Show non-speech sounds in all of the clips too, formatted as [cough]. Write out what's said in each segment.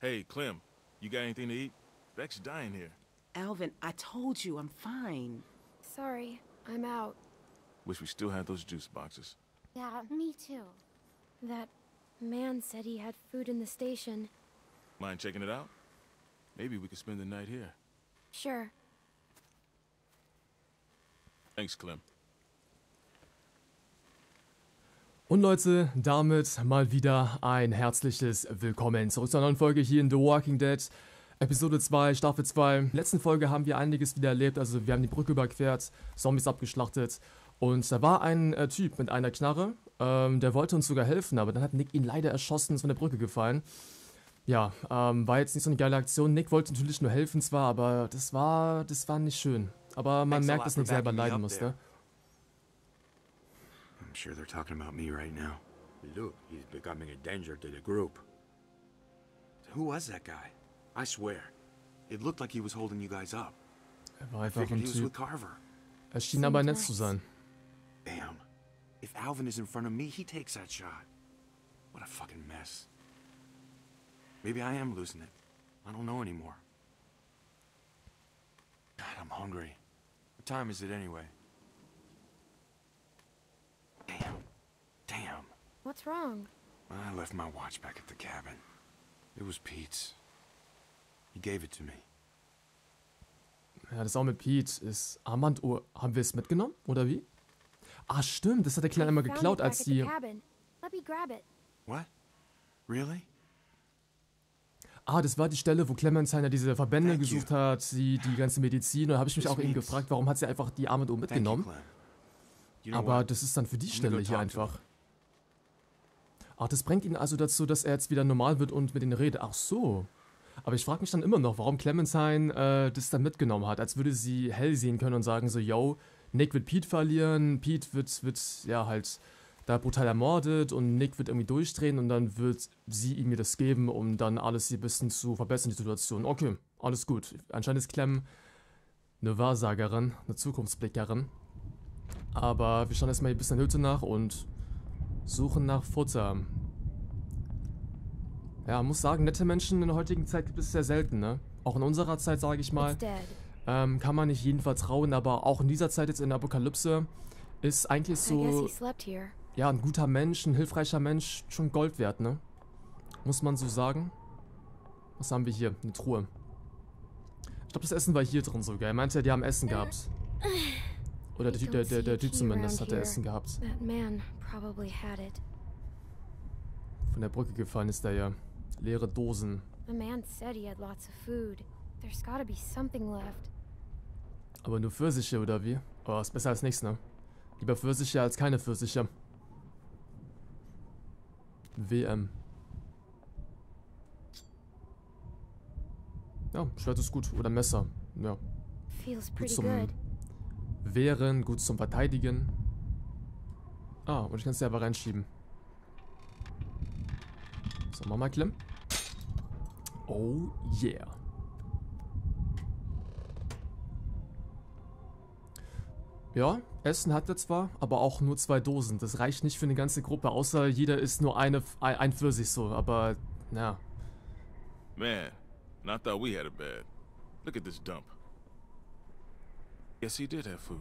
Hey, Clem, you got anything to eat? Beck's dying here. Alvin, I told you I'm fine. Sorry, I'm out. Wish we still had those juice boxes. Yeah, me too. That man said he had food in the station. Mind checking it out? Maybe we could spend the night here. Sure. Thanks, Clem. Und Leute, damit mal wieder ein herzliches Willkommen zurück zu einer neuen Folge hier in The Walking Dead. Episode 2, Staffel 2. In der letzten Folge haben wir einiges wieder erlebt, also wir haben die Brücke überquert, Zombies abgeschlachtet und da war ein äh, Typ mit einer Knarre, ähm, der wollte uns sogar helfen, aber dann hat Nick ihn leider erschossen und ist von der Brücke gefallen. Ja, ähm, war jetzt nicht so eine geile Aktion. Nick wollte natürlich nur helfen zwar, aber das war, das war nicht schön. Aber man Thanks merkt, dass Nick selber leiden musste. There. I'm sure they're talking about me right now. Look, he's becoming a danger to the group. Who was that guy? I swear. It looked like he was holding you guys up. Er war I einfach figured ein he was with Typ. Carver. Er schien aber nett zu sein. Damn. If Alvin is in front of me, he takes that shot. What a fucking mess. Maybe I am losing it. I don't know anymore. God, I'm hungry. What time is it anyway? Damn. Damn. What's wrong? I left my watch back at the cabin. It was Pete's. He gave it to me. Ja, das auch mit Pete ist Armbanduhr. Haben wir es mitgenommen? Oder wie? Ah, stimmt. Das hat der Kleine immer geklaut, als die. cabin. Let me grab it. What? Really? Ah, das war die Stelle, wo Clementine ja diese Verbände Thank you. gesucht hat, sie die ganze Medizin. Und da habe ich mich This auch eben gefragt, warum hat sie einfach die Armbanduhr you, mitgenommen? Clem. You know Aber what? das ist dann für die Stelle hier einfach. Ach, das bringt ihn also dazu, dass er jetzt wieder normal wird und mit ihnen redet. Ach so. Aber ich frage mich dann immer noch, warum Clementine äh, das dann mitgenommen hat. Als würde sie hell sehen können und sagen so, yo, Nick wird Pete verlieren, Pete wird, wird ja halt da brutal ermordet und Nick wird irgendwie durchdrehen und dann wird sie ihm das geben, um dann alles hier ein bisschen zu verbessern, die Situation. Okay, alles gut. Anscheinend ist Clem eine Wahrsagerin, eine Zukunftsblickerin. Aber wir schauen erstmal hier ein bisschen der Hütte nach und suchen nach Futter. Ja, muss sagen, nette Menschen in der heutigen Zeit gibt es sehr selten, ne? Auch in unserer Zeit, sage ich mal, ähm, kann man nicht jedem vertrauen, aber auch in dieser Zeit jetzt in der Apokalypse ist eigentlich so, ja, ein guter Mensch, ein hilfreicher Mensch schon Gold wert, ne? Muss man so sagen. Was haben wir hier? Eine Truhe. Ich glaube, das Essen war hier drin sogar. Er meinte ja, die haben Essen gehabt. [laughs] Oder der der, der, der Typ zumindest hatte here. Essen gehabt. Von der Brücke gefallen ist er ja. Leere Dosen. Aber nur Pfirsiche, oder wie? Oh, ist besser als nichts, ne? Lieber Pfirsiche als keine Pfirsiche. WM. Ja, Schwert ist gut. Oder Messer. Ja. Feels Gut pretty good. Wehren, gut zum Verteidigen. Ah, und ich kann es ja aber reinschieben. So, mach mal. Oh yeah. Ja, Essen hat er zwar, aber auch nur zwei Dosen. Das reicht nicht für eine ganze Gruppe, außer jeder isst nur eine, ein ein Pfirsich so. Aber, na, Man, and I thought we had it bad. Look at this dump. Guess he did have food.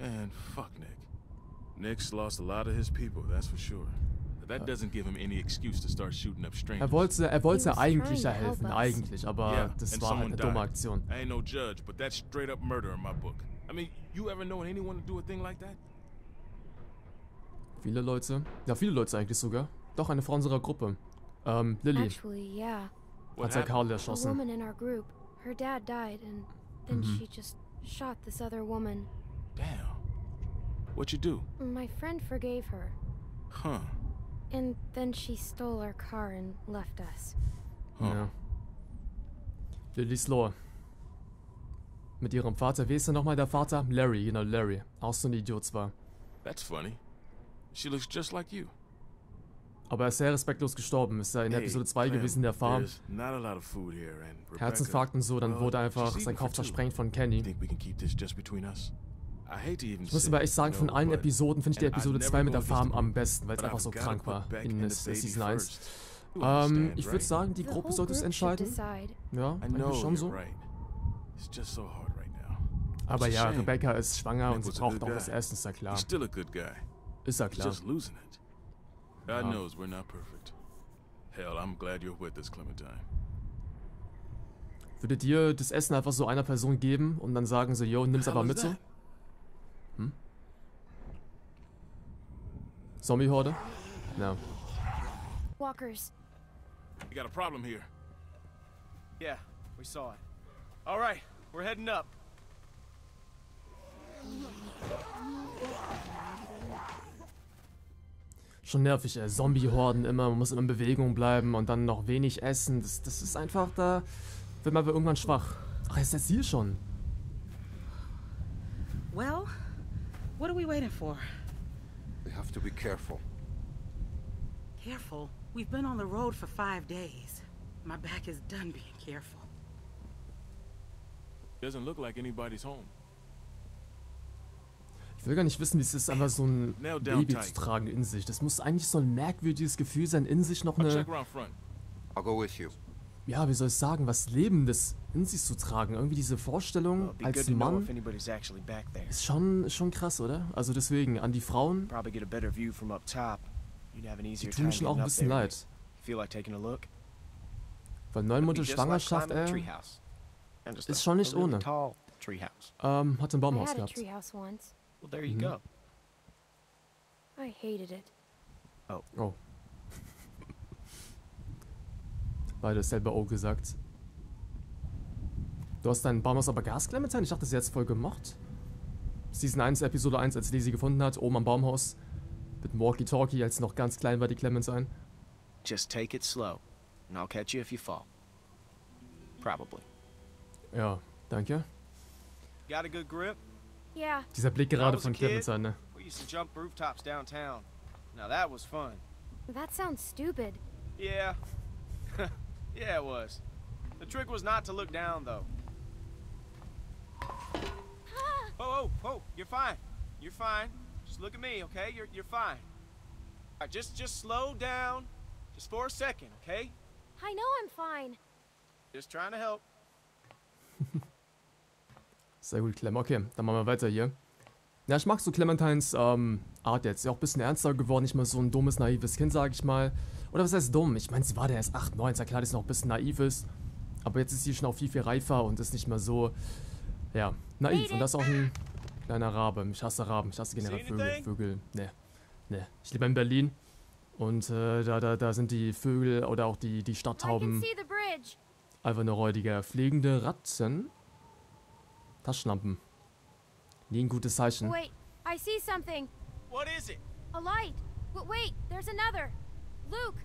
Man, fuck Nick. Nick's lost a lot of his people, that's for sure. But that doesn't give him any excuse to start shooting up strangers. er wollte, er wollte eigentlich help helfen, eigentlich, aber Yeah, das and war halt someone eine dumme died. Aktion. I ain't no judge, but that's straight up murder in my book. I mean, you ever known anyone to do a thing like that? Viele Leute, ja viele Leute eigentlich sogar. Doch, eine Frau unserer Gruppe. Ähm, Lilly Actually, yeah. Hat happened? Karl A erschossen. woman in our group. Her dad died, and then Mm-hmm. she just shot this other woman. Damn. What you do? My friend forgave her, Huh. and then she stole our car and left us. Ja. Lilly Slow. Mit ihrem Vater, wie ist denn nochmal der Vater? Larry, genau, Larry. Auch so ein Idiot zwar. That's funny. She looks just like you. Aber er ist sehr respektlos gestorben. Ist ja in Hey, Episode 2 Clem, gewesen, der Farm. Herzinfarkt und so, dann well, wurde einfach sein Kopf zersprengt von Kenny. Ich muss aber echt sagen, von allen Episoden finde ich die Episode never 2 mit der Farm am besten, weil es einfach so krank war in der Season 1. first. You Ähm, ich würde sagen, die Gruppe sollte es entscheiden. Ja, eigentlich schon so. Aber ja. Rebecca ist schwanger und sie braucht auch das Essen, ist ja klar. Ist ja klar. Just losing it. God Ja. knows we're not perfect. Hell, I'm glad you're with us, Clementine. Würdet ihr das Essen einfach so einer Person geben und dann sagen so, yo, nimm's Hell aber mit so? that? Hm? Zombie-Horde? No. Walkers. We got a problem here. Yeah, we saw it. All right, we're heading up. Schon nervig, ey. Zombie-Horden immer, man muss immer in Bewegung bleiben und dann noch wenig essen. Das, das ist einfach, da wird man irgendwann schwach. Ach, ist das hier schon? Well, what are we waiting for? We have to be careful. Careful. We've been on the road for five days. My back is done being careful. Doesn't look like anybody's home. Ich will gar nicht wissen, wie es ist, einfach so ein Baby zu tragen in sich. Das muss eigentlich so ein merkwürdiges Gefühl sein, in sich noch eine, ja, wie soll ich sagen, was Lebendes in sich zu tragen. Irgendwie diese Vorstellung als Mann ist schon, schon krass, oder? Also deswegen, an die Frauen, die tun schon auch ein bisschen leid. Weil neun Monate Schwangerschaft, a ey, ist schon nicht ohne. Ähm, hat ein Baumhaus gehabt. Well, there you Mhm. go. I hated it. Oh. Beide selber O gesagt. Du hast dein Baumhaus aber Gas, Clementine? Ich dachte, sie hat es voll gemocht. Season 1, Episode 1, als Lizzie gefunden hat, oben am Baumhaus. Mit Walkie-Talkie, als sie noch ganz klein war, die Clementine. Just take it slow, and I'll catch you if you fall. Probably. Ja, danke. Got a good grip? Yeah, Dieser Blick When I gerade was a von kid- Clementine, ne? We used to jump rooftops downtown. Now that was fun. that sounds stupid. Yeah. [laughs] yeah, it was. The trick was not to look down, though. Oh, oh, oh, you're fine. You're fine. Just look at me, okay? You're, you're fine. All right, just, just slow down. Just for a second, okay? I know I'm fine. Just trying to help. Sehr gut, Clem. Okay, dann machen wir weiter hier. Ja, ich mag so Clementines ähm, Art jetzt. Sie ist auch ein bisschen ernster geworden, nicht mehr so ein dummes, naives Kind, sag ich mal. Oder was heißt dumm? Ich meine, sie war da erst 8, 9, ist ja klar, dass sie noch ein bisschen naiv ist. Aber jetzt ist sie schon auch viel, viel reifer und ist nicht mehr so, ja, naiv. Und das ist auch ein kleiner Rabe. Ich hasse Raben, ich hasse generell Vögel. Vögel, ne, ne. Ich lebe in Berlin und äh, da, da, da sind die Vögel oder auch die, die Stadttauben einfach nur räudiger. Fliegende Ratten. Taschenlampen. Nie ein gutes Zeichen. Wait, I see something. What is it? A light. W wait, there's another. Luke.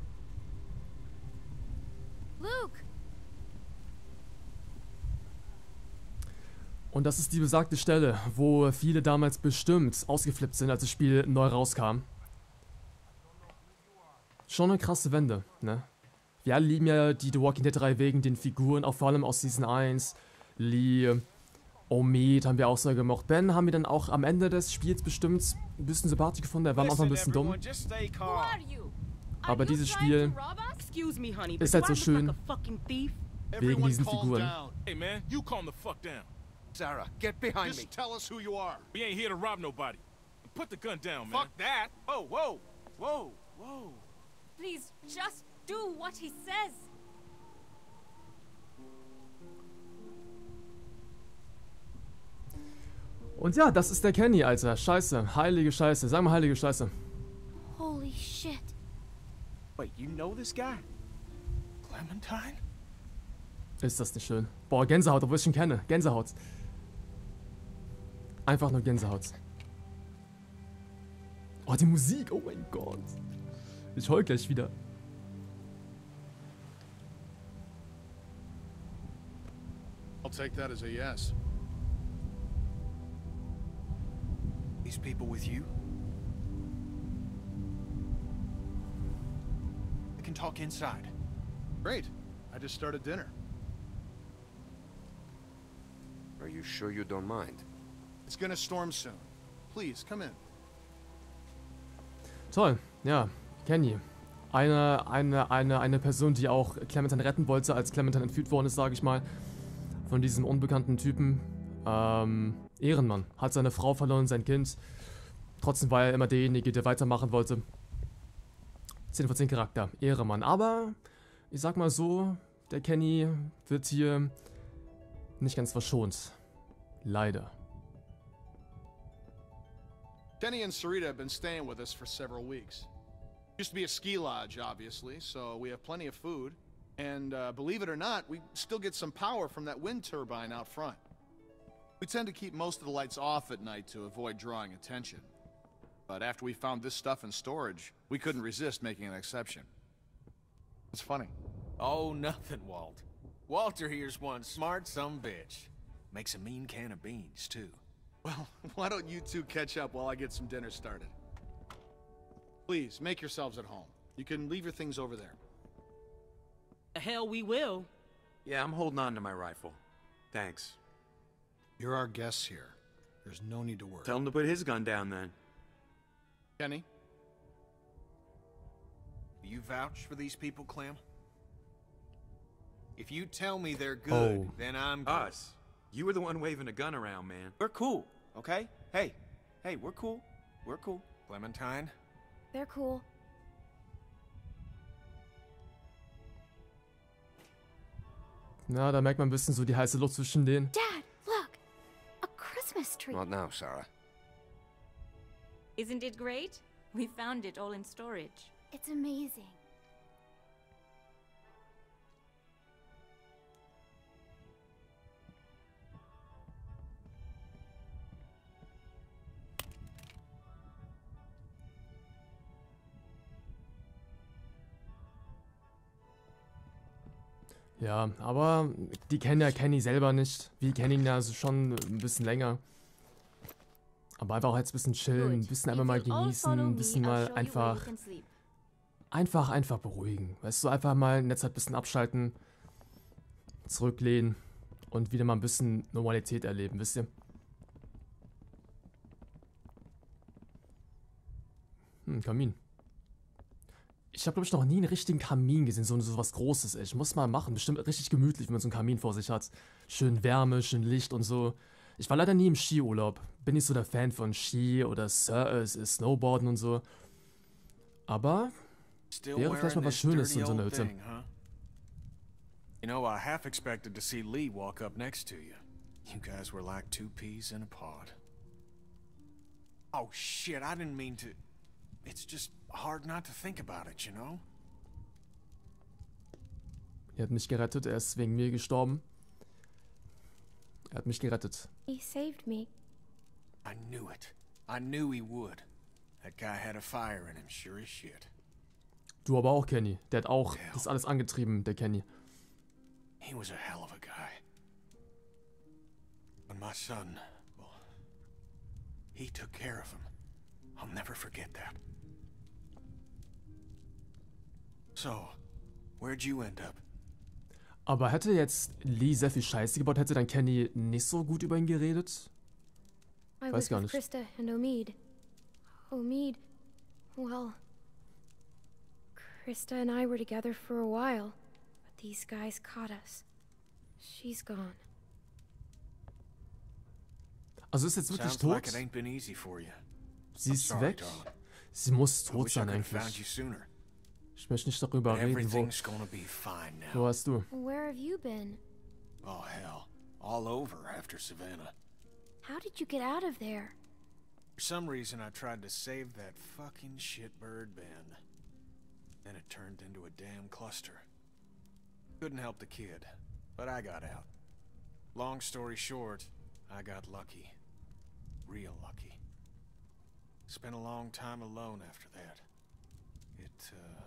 Luke. Und das ist die besagte Stelle, wo viele damals bestimmt ausgeflippt sind, als das Spiel neu rauskam. Schon eine krasse Wende, ne? Wir alle lieben ja die The Walking Dead 3 wegen den Figuren, auch vor allem aus Season 1. Lee, Omid haben wir auch sehr gemocht. Ben haben wir dann auch am Ende des Spiels bestimmt ein bisschen sympathisch gefunden. Er war am Anfang ein bisschen dumm. Aber dieses Spiel Ist halt so schön. like a fucking thief? wegen diesen Figuren. Hey, man, you calm the fuck down. Sarah, get behind me. Just tell us who you are. We ain't here to rob nobody. Put the gun down, man. Fuck that. Whoa, whoa, whoa, whoa. Please, just do what he says. Und ja, das ist der Kenny, Alter. Scheiße. Heilige Scheiße. Sag mal heilige Scheiße. Holy shit. Wait, you know this guy? Clementine? Ist das nicht schön? Boah, Gänsehaut, obwohl ich ihn kenne. Gänsehaut. Einfach nur Gänsehaut. Oh, die Musik. Oh mein Gott. Ich heul gleich wieder. I'll take that as a yes. These people with you? We can talk inside. Great. I just started dinner. Are you sure you don't mind? It's gonna storm soon. Please, come in. Toll. Ja, Kenny. Eine, eine, eine, eine Person, die auch Clementine retten wollte, als Clementine entführt worden ist, sage ich mal. Von diesem unbekannten Typen. Ähm, Ehrenmann. Hat seine Frau verloren, sein Kind. Trotzdem war er immer derjenige, der weitermachen wollte. 10 von 10 Charakter. Ehrenmann. Aber, ich sag mal so, der Kenny wird hier nicht ganz verschont. Leider. Denny and Sarita have been staying with us for several weeks. Used to be a ski lodge, obviously, so we have plenty of food. And uh, believe it or not, we still get some power from that wind turbine out front. We tend to keep most of the lights off at night to avoid drawing attention. But after we found this stuff in storage, we couldn't resist making an exception. It's funny. Oh, nothing, Walt. Walter here's one smart some bitch. Makes a mean can of beans, too. Well, [laughs] why don't you two catch up while I get some dinner started? Please, make yourselves at home. You can leave your things over there. The hell we will. Yeah, I'm holding on to my rifle. Thanks. You're our guests here. There's no need to worry. Tell him to put his gun down then. Kenny? You vouch for these people, Clem? If you tell me they're good, Oh. then I'm good. Us. You were the one waving a gun around, man. We're cool, okay? Hey, hey, we're cool. We're cool. Clementine, They're cool. Na, da merkt man ein bisschen so die heiße Luft zwischen denen. Dad, look! A Christmas tree. Not now, Sarah. Isn't it great? We found it all in storage. It's amazing. Ja, aber die kennen ja Kenny selber nicht. Wir kennen ihn ja also schon ein bisschen länger. Aber einfach jetzt ein bisschen chillen, ein bisschen einfach mal genießen, ein bisschen mal einfach, einfach, einfach beruhigen. Weißt du, einfach mal in der Zeit ein bisschen abschalten, zurücklehnen und wieder mal ein bisschen Normalität erleben, wisst ihr? Hm, Kamin. Ich habe, glaube ich, noch nie einen richtigen Kamin gesehen, so, so was Großes. Ey. Ich muss mal machen. Bestimmt richtig gemütlich, wenn man so einen Kamin vor sich hat. Schön Wärme, schön Licht und so. Ich war leider nie im Skiurlaub. Bin nicht so der Fan von Ski oder Sur äh, Snowboarden und so. Aber Wäre vielleicht mal was Schönes in so einer Hütte. You know, I half expected to see Lee walk up next to you. You guys were like two peas in a pod. Oh shit, I didn't mean to. It's just hard not to think about it, you know? er hat mich gerettet. Er ist wegen mir gestorben. Er hat mich gerettet. He saved me. I knew it. I knew he would. That guy had a fire in him, sure as shit. Du aber auch, Kenny. Der hat auch das alles angetrieben, der Kenny. He was a hell of a guy. When my son, well, he took care of him. I'll never forget that. So, where'd you end up? Aber hätte jetzt Lee sehr viel Scheiße gebaut, hätte dann Kenny nicht so gut über ihn geredet? I Weiß was gar with nicht. Krista and Omid. Omid, well, Krista and I were together for a while, but these guys caught us. She's gone. Also ist jetzt wirklich Sounds like tot? it ain't been easy for you. Sie ist weg? Sie muss tot sein eigentlich. You sooner. Ich möchte nicht darüber reden, wo, everything's gonna be fine now. wo warst du? Where have you been? Oh hell, all over after Savannah. How did you get out of there? For some reason, I tried to save that fucking shitbird Ben. Then it turned into a damn cluster. Couldn't help the kid, but I got out. Long story short, I got lucky. Real lucky. Spent a long time alone after that. It, uh.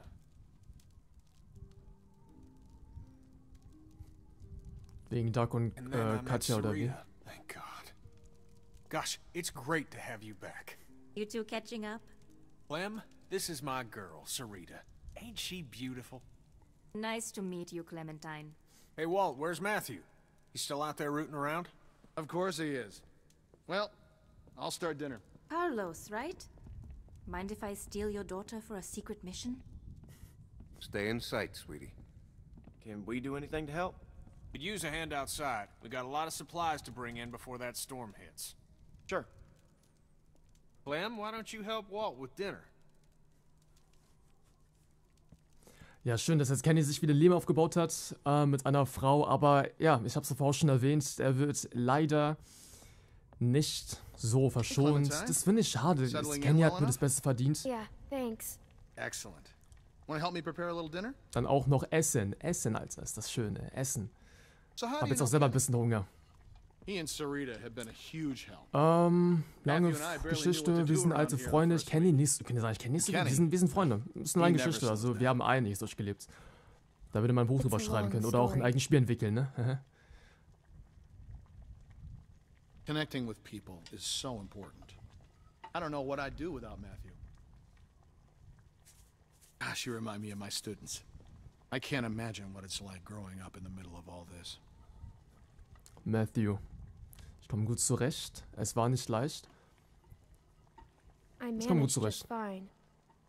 Wegen Duck und And then uh, I äh, Katja oder wie? Thank God. Gosh, it's great to have you back. You two catching up? Clem, this is my girl, Sarita. Ain't she beautiful? Nice to meet you, Clementine. Hey, Walt, where's Matthew? He's still out there rooting around? Of course he is. Well, I'll start dinner. Carlos, right? Mind if I steal your daughter for a secret mission? Stay in sight, sweetie. Can we do anything to help? Could use a hand outside. We got a lot of supplies to bring in before that storm hits. Sure. Clem, why don't you help Walt with dinner? Ja, schön, dass jetzt Kenny sich wieder Leben aufgebaut hat äh, mit einer Frau. Aber ja, ich habe es vorher schon erwähnt, er wird leider nicht so verschont. Das finde ich schade. Kenny well hat nur das? Beste verdient. Yeah, thanks. Excellent. Want to help me prepare a little dinner? Dann auch noch Essen. Essen, Alter, ist das Schöne. Essen. So Hab jetzt auch selber ein bisschen Hunger. Ähm, lange Geschichte, wir sind alte Freunde. Ich kenne ihn nicht, sagen, ich kenne ihn nicht so gut. Wir sind, wir sind Freunde. Das ist eine lange Geschichte, also wir haben einiges durchgelebt. Da würde man ein Buch drüber schreiben können oder auch ein eigenes Spiel entwickeln, ne? Connecting with people is so important. I don't know what I'd do without Matthew. Gosh, you remind me of my students. I can't imagine what it's like growing up in the middle of all this. Matthew. Ich komme gut zurecht. Es war nicht leicht. I komm gut managed zurecht. just fine.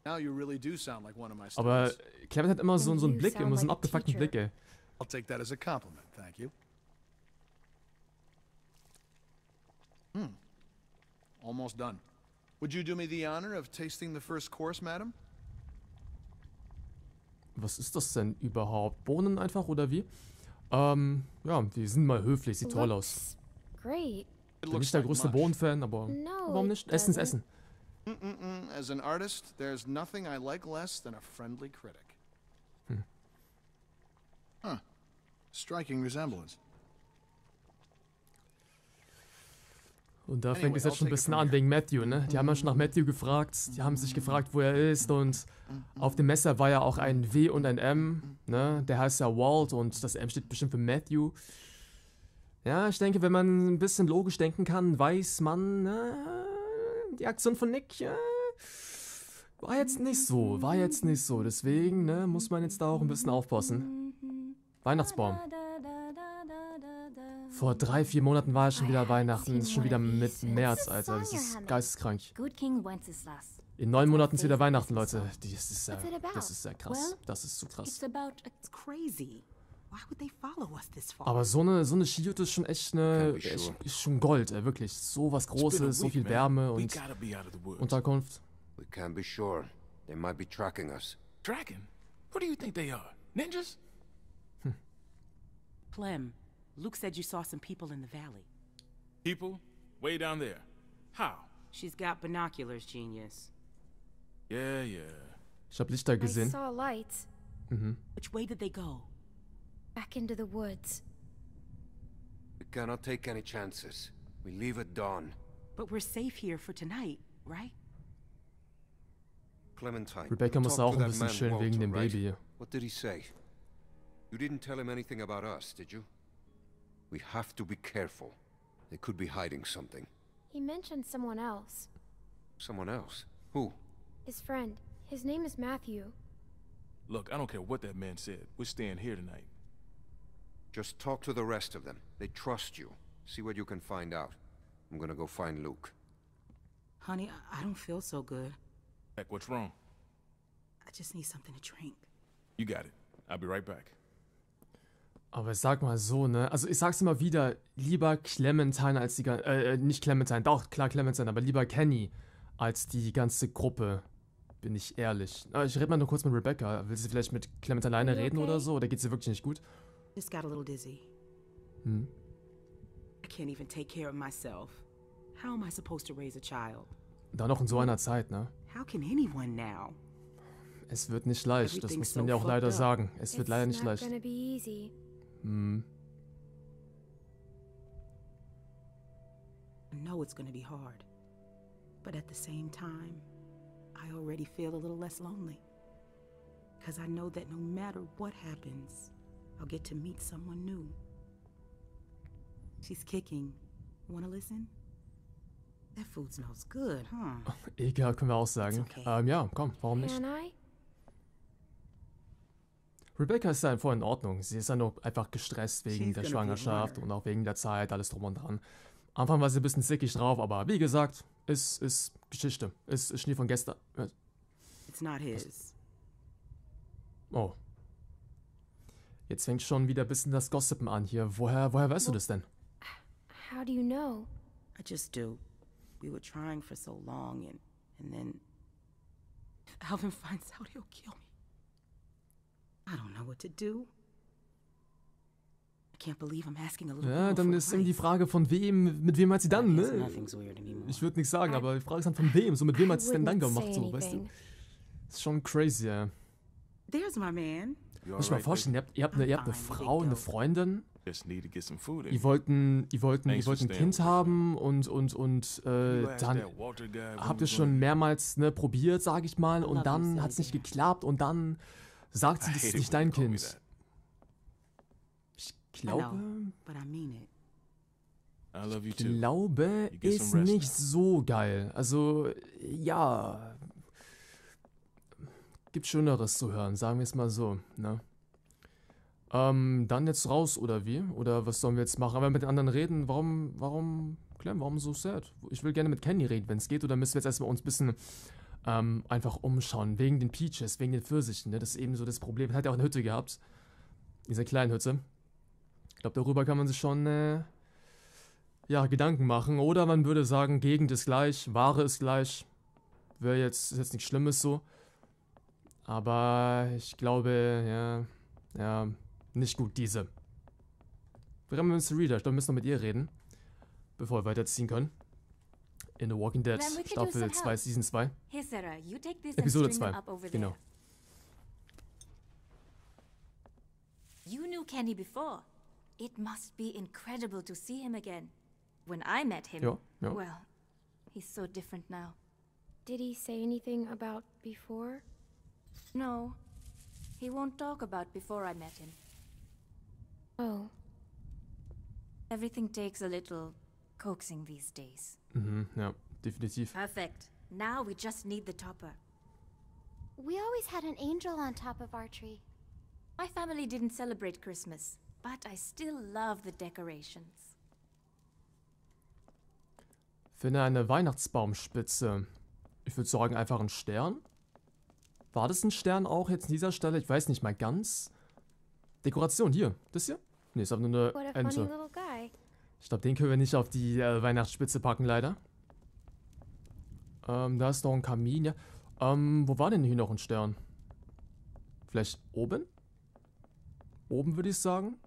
Now you really do sound like one of my students. Aber Clement hat immer so, And so einen you Blick, sound immer so einen like abgefuckten teacher. Blick, ey. I'll take that as a compliment, thank you. Hmm. Almost done. Would you do me the honor of tasting the first course, madam? Was ist das denn überhaupt? Bohnen einfach oder wie? Ähm, ja, die sind mal höflich, sieht toll aus. Great. It Bin nicht der größte. Bohnenfan, aber warum nicht? Essen ist. Essen. As an artist, there's nothing I like less than a friendly critic. Hmm. Huh. Striking resemblance. Und da fängt es jetzt schon ein bisschen an wegen Matthew, ne? Die haben ja schon nach Matthew gefragt, die haben sich gefragt, wo er ist und auf dem Messer war ja auch ein W und ein M, ne? Der heißt ja Walt und das M steht bestimmt für Matthew. Ja, ich denke, wenn man ein bisschen logisch denken kann, weiß man, ne? Die Aktion von Nick, ja, war jetzt nicht so, war jetzt nicht so. Deswegen, ne, muss man jetzt da auch ein bisschen aufpassen. Weihnachtsbaum. Vor drei, vier Monaten war ja schon wieder Weihnachten, ist schon wieder mit März, Alter. Das ist geisteskrank. In neun Monaten ist wieder Weihnachten, Leute. Das ist, about? das ist sehr krass. Das ist zu krass. Aber so eine, so eine Skihütte ist schon echt eine, echt, ist schon Gold, ey, wirklich. So was Großes, so viel. Wärme und. Unterkunft. We can't be sure. They might be tracking us. Tracking? Who do you think they are? Ninjas? Clem, Luke said you saw some people in the valley. People? Way down there. How? She's got binoculars, genius. Yeah, yeah. Ich habe Lichter I saw lights Mhm. Which way did they go? back into the woods. We cannot take any chances. We leave at dawn. But we're safe here for tonight, right? Clementine. Rebecca you muss talked auch to ein that bisschen man schön wegen dem right? Baby. What did he say? You didn't tell him anything about us, did you? We have to be careful. They could be hiding something. He mentioned someone else. Someone else. Who? His friend. His name is Matthew. Look, I don't care what that man said. We're staying here tonight. Just talk to the rest of them. They trust you. See what you can find out. I'm gonna go find Luke. Honey, I- I don't feel so good. Heck, what's wrong? I just need something to drink. You got it. I'll be right back. Aber ich sag mal so, ne? Also ich sag's immer wieder, lieber Clementine als die gan- äh, äh, nicht Clementine, doch, klar Clementine, aber lieber Kenny als die ganze Gruppe. Bin ich ehrlich. Aber ich rede mal nur kurz mit Rebecca. Will sie vielleicht mit Clementine alleine you reden okay? oder so? Oder geht's ihr wirklich nicht gut? Just got a little dizzy. Hm. I can't even take care of myself. How am I supposed to raise a child? Da noch in so einer Zeit, ne? How can anyone now? Es wird nicht leicht, das muss man ja auch leider sagen. Es wird leider nicht leicht. Gonna be easy. Hm. I know it's gonna be hard. But at the same time, I already feel a little less lonely. Because I know that no matter what happens, I'll get to meet someone new. She's kicking. Wanna listen? That food smells good, huh? Ekelhaft können wir auch sagen. okay. Ähm, ja, komm, warum nicht? Can I? Rebecca ist ja voll in Ordnung. Sie ist ja nur einfach gestresst wegen She's der Schwangerschaft und auch wegen der Zeit, alles drum und dran. Am Anfang war sie ein bisschen sickig drauf, aber wie gesagt, ist, ist Geschichte. Ist, ist Schnee von gestern. It's not his. Oh. Jetzt fängt schon wieder ein bisschen das Gossipen an hier. Woher, woher weißt du das denn? How do you know? I just do. We were trying for so long, and and then Alvin [laughs] finds out, he'll kill me. Ja, girl dann ist eben die. Frage, von wem, mit wem hat sie dann, ne? Ich würde nichts sagen, aber die Frage ist dann von wem, so mit wem I hat sie es denn dann gemacht, so, weißt du? anything. ist schon crazy, ja. There's my man. Muss ich mal vorstellen, ihr habt, ihr habt, eine, ihr habt eine Frau, eine. Freundin, die wollten, die wollten, for wollten ein Kind haben und, und, und äh, dann habt ihr schon mehrmals ne, probiert, sag ich mal, und dann hat es nicht geklappt und dann sagt sie, das ist nicht dein Kind. Ich glaube, ich glaube, ist nicht so geil. Also, ja. Gibt Schöneres zu hören, sagen wir es mal so, ne? Ähm, dann jetzt raus, oder wie? Oder was sollen wir jetzt machen? Aber mit den anderen reden, warum, warum, Clem, warum so sad? Ich will gerne mit Kenny reden, wenn es geht, oder müssen wir jetzt erstmal uns ein bisschen ähm, einfach umschauen, wegen den Peaches, wegen den Pfirsichen, ne? Das ist eben so das Problem. Hat ja auch eine Hütte gehabt. Diese kleinen Hütte. Ich glaube, darüber kann man sich schon, äh, ja, Gedanken machen. Oder man würde sagen, Gegend ist gleich, Ware ist gleich. Wäre jetzt, jetzt nichts Schlimmes so. Aber ich glaube, ja, ja, nicht gut, diese. Wir haben uns Reader, ich glaube, wir müssen noch mit ihr reden, bevor wir weiterziehen können. In The Walking Dead, Then we could use Staffel 2. Season 2. Here, Sarah, you take this Episode and string them 2, up over genau. there. You knew Kenny before. It must be incredible to see him again. When I met him, Ja, ja. well, he's so different now. Did he say anything about before? No, he won't talk about before I met him. Oh, Everything takes a little coaxing these days. Mhm, ja, definitiv. Perfect. Now we just need the topper. We always had an angel on top of our tree. My family didn't celebrate Christmas, but I still love the decorations. Finde eine Weihnachtsbaumspitze. Ich würde sagen, einfach ein Stern. War das ein Stern auch jetzt an dieser Stelle? Ich weiß nicht mal ganz. Dekoration, hier. Das hier? Nee, ist aber nur what a eine funny Ente. Ich glaube, den können wir nicht auf die äh, Weihnachtsspitze packen, leider. Ähm, da ist noch ein Kamin, ja. Ähm, wo war denn hier noch ein Stern? Vielleicht oben? Oben würde ich sagen.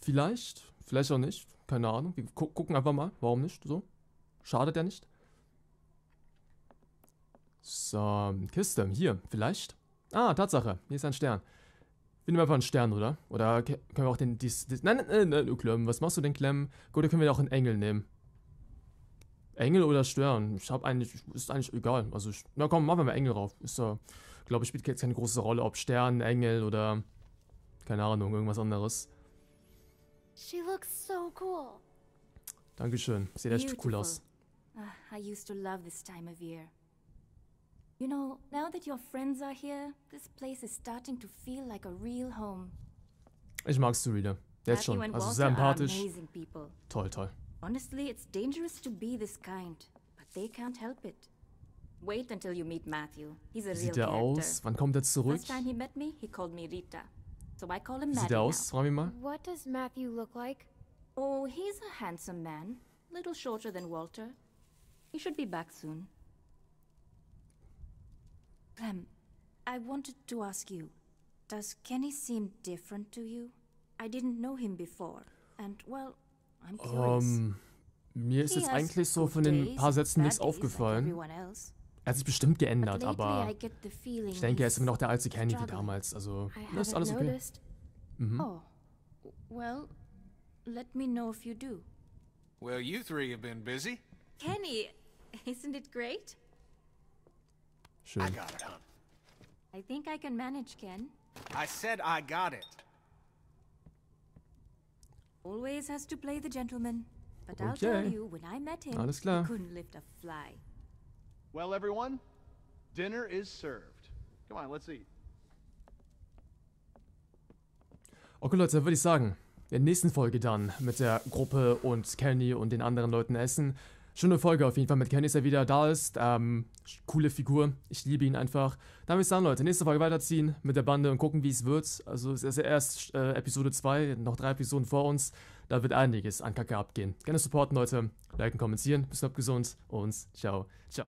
Vielleicht. Vielleicht auch nicht. Keine Ahnung. Wir gu gucken einfach mal. Warum nicht? So. Schadet ja nicht. So, Kiste. Hier. Vielleicht. Ah, Tatsache. Hier ist ein Stern. Wir nehmen einfach einen Stern, oder? Oder können wir auch den. Dies, dies, nein, nein, nein, nein, du Clem. Was machst du denn, Clem? Gut, dann können wir auch einen Engel nehmen. Engel oder Stern? Ich hab eigentlich. Ist eigentlich egal. Also, ich, na komm, machen wir mal Engel rauf. Ist ja. Glaube ich, spielt jetzt keine große Rolle, ob Stern, Engel oder. Keine Ahnung, irgendwas anderes. She looks so cool. Dankeschön. Sieht echt cool aus. Ah, I used to love this time of year. You know, now that your friends are here, this place is starting to feel like a real home. Ich mag Surreader. Der ist Matthew schon. and Also Walter sehr empathisch. amazing people. Toll, toll. Honestly, it's dangerous to be this kind, but they can't help it. Wait until you meet Matthew. He's a Wie real sieht der character. aus? Wann kommt er zurück? First time he met me, he called me Rita. So I call him Wie Maddie sieht der now. aus? Fragen wir mal. What does Matthew look like? Oh, he's a handsome man. Little shorter than Walter. He should be back soon. Clem, I wanted to ask you, does Kenny seem different to you? I didn't know him before, and well, I'm curious. Ähm, mir ist He jetzt eigentlich so von den paar Sätzen nichts aufgefallen. Er hat sich bestimmt geändert, aber ich denke, er ist he's immer noch der alte Kenny wie damals. Also, das ist alles okay. Mhm. Oh, well, let me know if you do. Well, you three have been busy. Kenny, isn't it great? Schön. I got it. I think I can manage, Ken. I said I got it. Always has to play the gentleman. But I'll tell you, when I met him, Alles he klar. couldn't lift a fly. Well, everyone, dinner is served. Come on, let's eat. Okay, Leute, dann würde ich sagen, in der nächsten Folge dann mit der Gruppe und Kenny und den anderen Leuten essen. Schöne Folge auf jeden Fall mit Kenny, dass er wieder da ist. Ähm, coole Figur. Ich liebe ihn einfach. Dann würde ich sagen, Leute, nächste Folge weiterziehen mit der Bande und gucken, wie es wird. Also es ist ja erst äh, Episode 2, noch drei Episoden vor uns. Da wird einiges an Kacke abgehen. Gerne supporten, Leute. Liken, kommentieren. Bis bleibt gesund und ciao. Ciao.